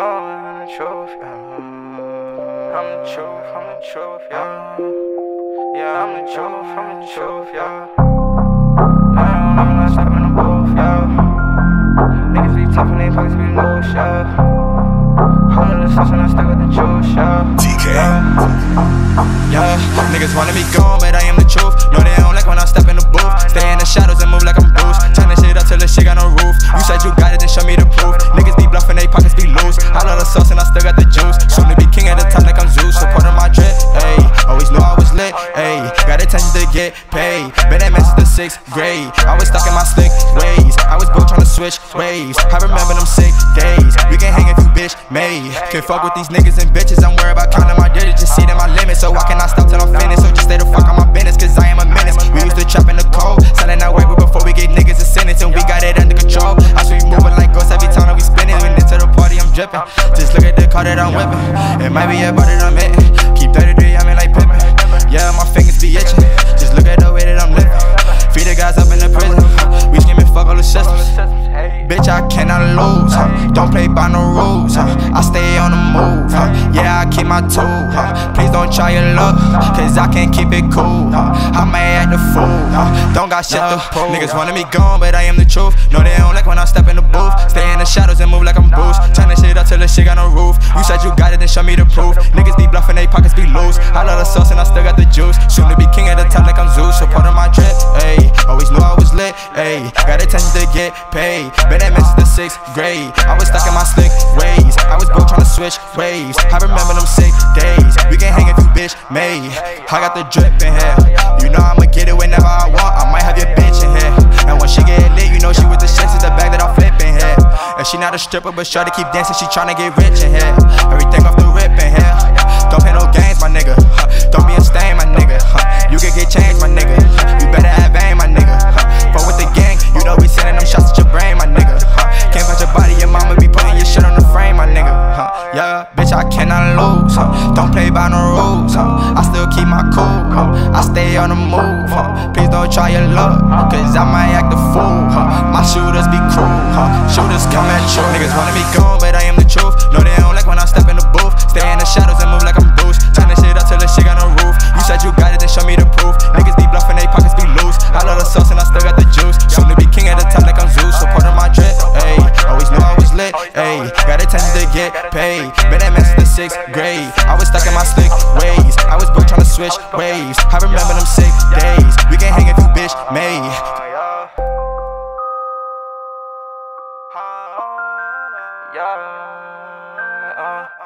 I'm the truth, yeah. I'm the truth, I'm the truth, yeah. Yeah, I'm the truth, I'm the truth, yeah. I don't know, I'm stepping the booth, yeah. Niggas be tough and they pockets be loose, yeah. Hold of the sauce and I stick with the juice, yeah. TK. Yeah, yeah. Niggas wanna be gone, but I am the truth. No, they don't like when I step in the booth. Stay in the shadows and move like I'm Bruce. Turn the shit up till the shit got no roof. You said you got it, then show me the proof. Still got the juice. Soon to be king at the top like I'm Zeus. Support of my drip, ayy. Always knew I was lit, ayy. Got attention to get paid. Been at the sixth grade. I was stuck in my slick ways. I was broke trying to switch ways. I remember them sick days. We can hang if you bitch made. Can fuck with these niggas and bitches. I'm worried about car that I'm whipping. It might be a bar that I'm hitting. Keep 33, I'm in like Pippen. Yeah, my fingers be itching. Just look at the way that I'm living. Feed the guys up in the prison. We skimming fuck all the systems. Bitch, I cannot lose. Huh? Don't play by no rules. Huh? I stay on the move. Huh? Yeah, I keep my tool. Huh? Please don't try your luck. Cause I can't keep it cool. Huh? I may act the fool. Huh? Don't got shit to prove. Niggas wanna be gone, but I am the truth. No, they don't like when I step in the booth. Stay in the shadows and move like I'm Bruce. Turn the till the shit got no roof. You said you got it, then show me the proof. Niggas be bluffing, they pockets be loose. I love the sauce and I still got the juice. Soon to be king at the top like I'm Zeus. So pardon my drip, ayy. Always knew I was lit, ayy. Got attention to get paid. Been at since the sixth grade. I was stuck in my slick ways. I was broke trying to switch ways. I remember them sick days. We can hang if you bitch made. I got the drip in here. You know I'ma get it whenever I want. I not a stripper, but sure to keep dancing. She tryna get rich in here. Everything off the rip in here. Don't play no games, my nigga. Don't be a stain, my nigga. You can get changed, my nigga. You better have aim, my nigga. Fuck with the gang, you know we sending them shots at your brain, my nigga. Can't touch your body, your mama be putting your shit on the frame, my nigga. Yeah, bitch, I cannot lose. Don't play by no rules. I still keep my cool. I stay on the move. Please don't try your luck, cause I might Shooters come at you. Niggas wanna be gone, but I am the truth. No, they don't like when I step in the booth. Stay in the shadows and move like I'm Bruce. Turn the shit up till the shit got no roof. You said you got it, then show me the proof. Niggas be bluffing, they pockets be loose. I love the sauce and I still got the juice. Soon to be king at the top like I'm Zeus. Pardon my drip, ayy. Always knew I was lit, ayy. Got a attention to get paid. Been at since the sixth grade. I was stuck in my slick ways. I was broke trying to switch ways. I remember them sick days. We yeah. Uh.